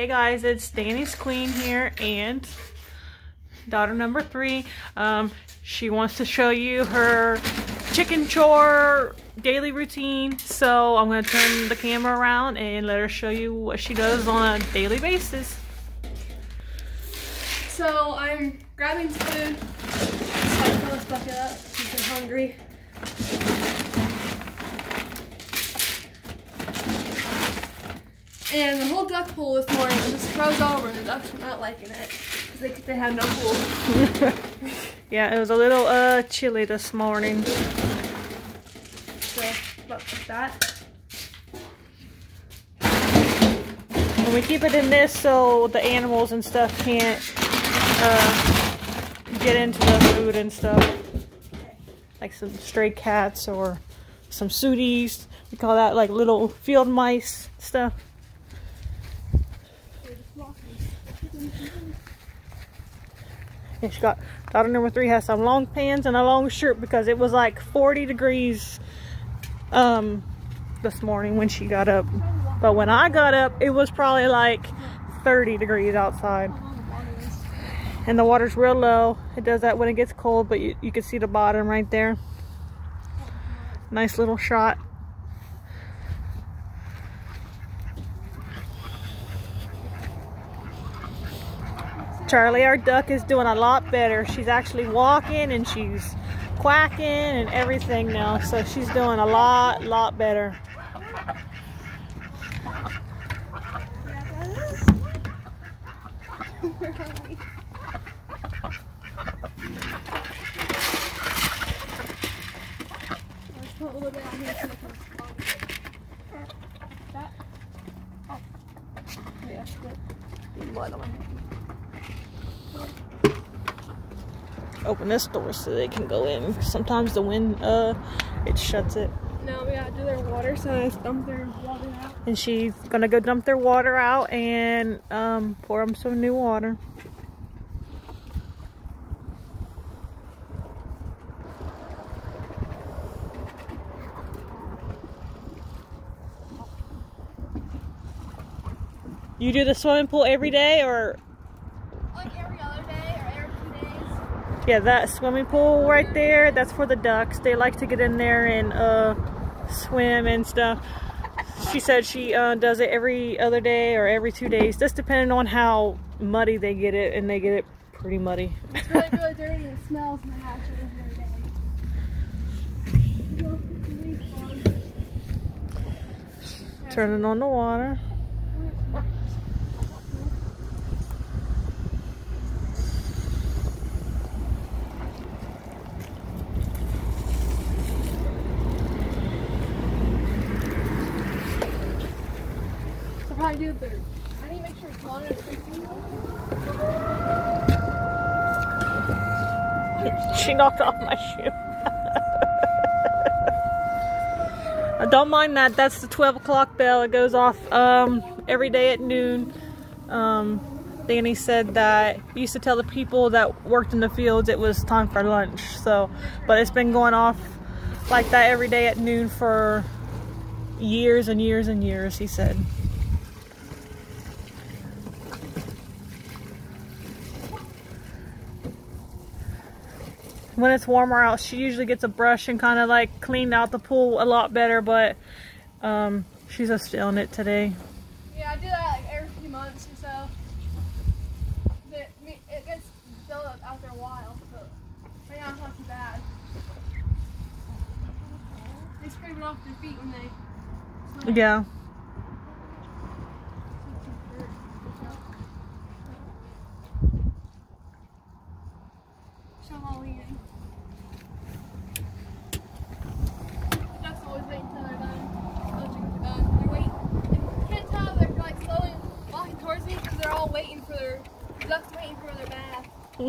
Hey guys, it's Danny's Queen here and daughter number three. Um, she wants to show you her chicken chore daily routine. So I'm going to turn the camera around and let her show you what she does on a daily basis. So I'm grabbing food. So. I'm hungry. And the whole duck pool this morning just froze over and the ducks were not liking it. Because they, they had no pool. yeah, it was a little uh chilly this morning. So, like that. And we keep it in this so the animals and stuff can't uh, get into the food and stuff. Like some stray cats or some sooties. We call that like little field mice stuff. And she got daughter number three has some long pants and a long shirt because it was like 40 degrees um this morning when she got up. But when I got up, it was probably like 30 degrees outside. And the water's real low. It does that when it gets cold, but you, you can see the bottom right there. Nice little shot. Charlie, our duck, is doing a lot better. She's actually walking and she's quacking and everything now. So she's doing a lot, lot better. Open this door so they can go in. Sometimes the wind, uh, it shuts it. No, we gotta do their water, so I dump their water out. And she's gonna go dump their water out and um, pour them some new water. You do the swimming pool every day or? Like every other day or every two days. Yeah, that swimming pool right there, that's for the ducks. They like to get in there and uh, swim and stuff. She said she uh, does it every other day or every two days, just depending on how muddy they get it, and they get it pretty muddy. It's really, really dirty and it smells in the hatchery every day. Turning on the water. I make sure it's. She knocked off my shoe. I don't mind that. That's the 12 o'clock bell. It goes off um, every day at noon. Um, Danny said that he used to tell the people that worked in the fields it was time for lunch. So, but it's been going off like that every day at noon for years and years and years, he said. When it's warmer out, she usually gets a brush and kind of like cleaned out the pool a lot better, but um, she's just still in it today. Yeah, I do that like every few months or so. It, it gets built after a while, but right now it's not too bad. They scrape it off their feet when they. Yeah. Show all eating. Ducks always wait until they're done. Other chickens are done. They're waiting. And you can't tell they're like slowly walking towards me because they're all waiting for their the ducks waiting for their bath. I don't know if they're gonna swim 'cause it's cold.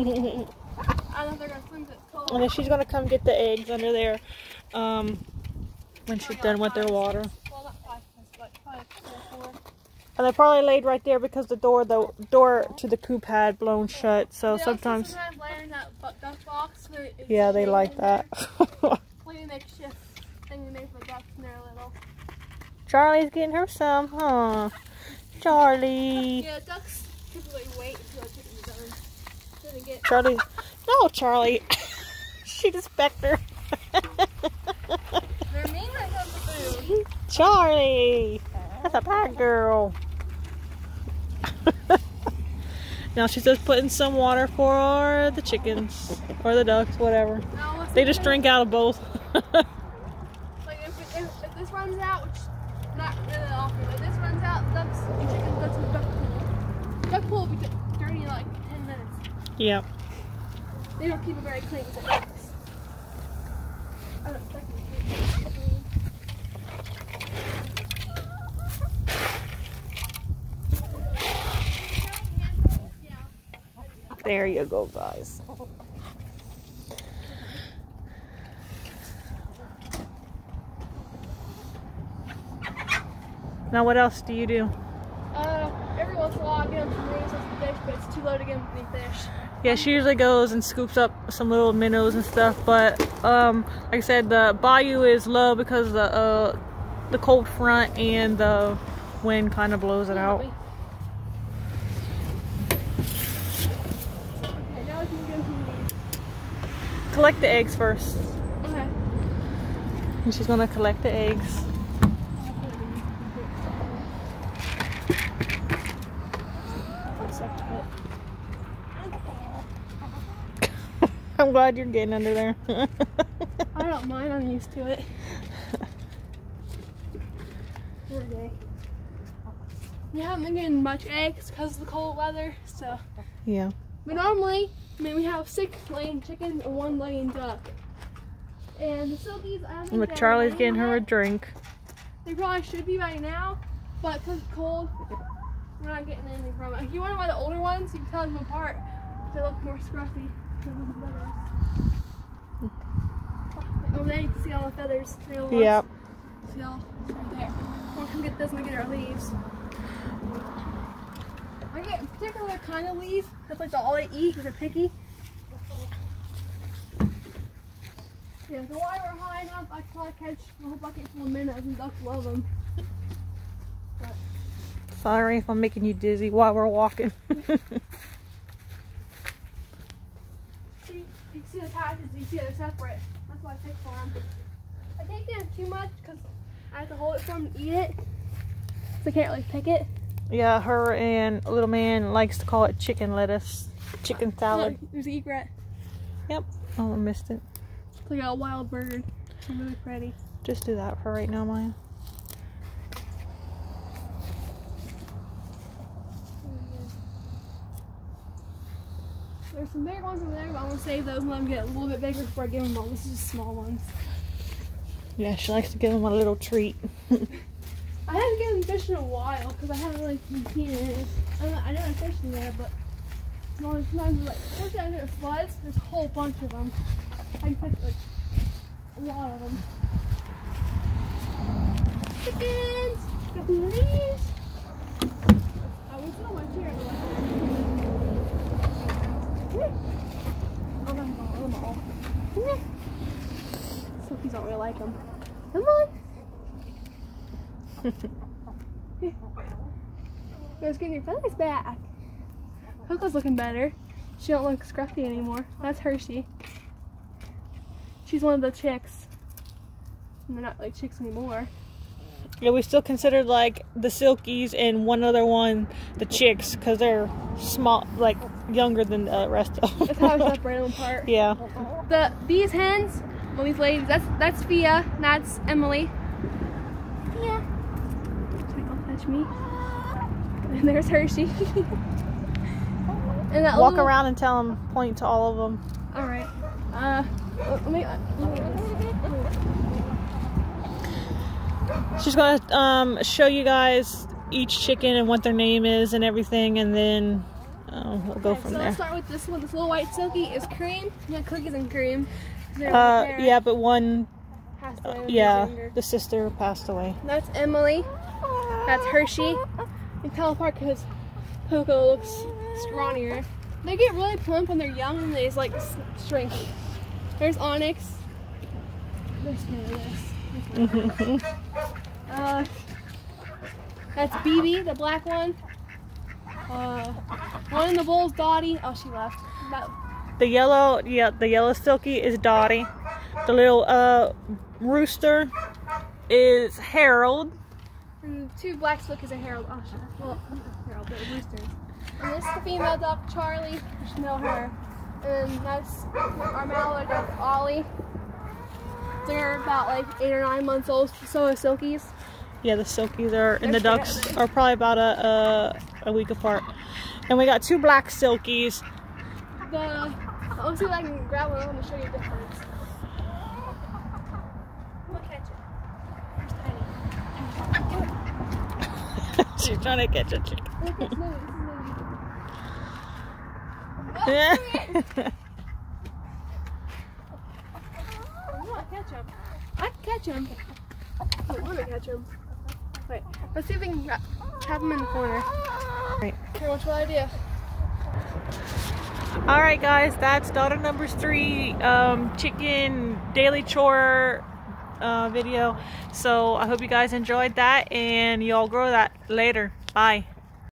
And then she's gonna come get the eggs under there um, when she's done with their water. Well, not five, but probably three or four. And they probably laid right there because the door the door to the coop had blown shut. So They sometimes, sometimes lay in that bu- duck box. yeah, they like that. Like a makeshift thing they made for ducks when they're little. Charlie's getting her some, huh? Charlie. Yeah, ducks typically wait until the chickens are done. Then they get. Charlie. No, Charlie. she just pecked her. Charlie. That's a bad girl. now she's just putting some water for the chickens or the ducks, whatever. They just drink out of both. Like if, if, if this runs out, which not really often, but if this runs out, ducks and chickens go to the duck pool. Duck pool will be d- dirty in like 10 minutes. yeah. They don't keep it very clean because it ducks. I don't expect them to keep it clean. Yeah. There you go, guys. Now, what else do you do? Uh, every once in a while I get them some rings the fish, but it's too low to get them any fish. Yeah, she usually goes and scoops up some little minnows and stuff. But um, like I said, the bayou is low because of the uh, the cold front and the wind kind of blows it out. Okay, now we can go. Collect the eggs first. Okay. And she's gonna collect the eggs. I'm glad you're getting under there. I don't mind, I'm used to it. Every day. We haven't been getting much eggs because of the cold weather, so. yeah. But normally, I mean, we have six laying chickens and one laying duck. And the silkies, I haven't Look, Charlie's laying getting her a drink. They probably should be by now, but because it's cold, we're not getting anything from it. If you wonder why the older ones, you can tell them apart. They look more scruffy than the feathers. Over there, you can see all the feathers. Yep. See all right there. We'll come get this and get our leaves. I get a particular kind of leaf. That's like the all they eat because they're picky. Yeah, the water we're high enough, I can probably catch a whole bucket full of minnows and ducks love them. Sorry if I'm making you dizzy while we're walking. See, you can see the patches, you see they're separate. That's why I pick for them. I take them too much because I have to hold it for them to eat it. So I can't really pick it. yeah, her and little man likes to call it chicken lettuce. Chicken salad. Look, there's an egret. Yep. Oh, I missed it. It's like a wild bird. It's really pretty. Just do that for right now, Maya. Some bigger ones over there, but I'm gonna save those and let them get a little bit bigger before I give them all. This is just small ones. Yeah, she likes to give him a little treat. I haven't given them fish in a while because I haven't really been feeding it. I know, I know I'm fishing there, but sometimes like once I get floods, there's a whole bunch of them. I can fish like a lot of them. Chickens! Got some of these. I was on my chair. but like- Oh, them all, them all. Come. Silkies don't really like them. Come on. Let's get your feathers back. Coco's looking better. She don't look scruffy anymore. That's Hershey. She's one of the chicks. And they're not like chicks anymore. Yeah, we still considered like the silkies and one other one the chicks because they're small, like younger than the rest of them. That's how I separate them apart. yeah. The these hens, well these ladies, that's that's Fia, that's Emily. Fia. Touch me. And there's Hershey. and that Walk little- around and tell them, point to all of them. All right. Uh, let me. Let me She's gonna um, show you guys each chicken and what their name is and everything, and then uh, we'll go from so there. let's start with this one. This little white silky is cream. Yeah, cookies and cream. Uh, yeah, but one, uh, when she was yeah, the sister passed away. That's Emily. That's Hershey. You tell apart because Coco looks scrawnier. They get really plump when they're young and they just like shrink. There's Onyx. There's this. Uh, That's BB, the black one. Uh, one in the bull's Dottie. Oh, she left. That, The yellow, yeah, the yellow silky is Dottie. The little uh rooster is Harold. and two look as a Harold. Oh, shit. Well, Harold, but roosters. And this is the female duck, Charlie. You should know her. And that's our mallard duck, Ollie. They're about like eight or nine months old. So are silkies. Yeah, the silkies are and the ducks are probably about a, a a week apart. And we got two black silkies. The let's see if I can grab one of them to show you the difference. I'm gonna catch it. It's tiny. She's trying to catch a chicken. Look, it's moving. It's moving. Yeah. I catch him. I can catch him. I want to catch him. Wait, let's see if we can gra- trap him in the corner. Right. Here, what's what idea? All right, guys, that's daughter number three um, chicken daily chore uh, video. So I hope you guys enjoyed that and y'all grow that later. Bye.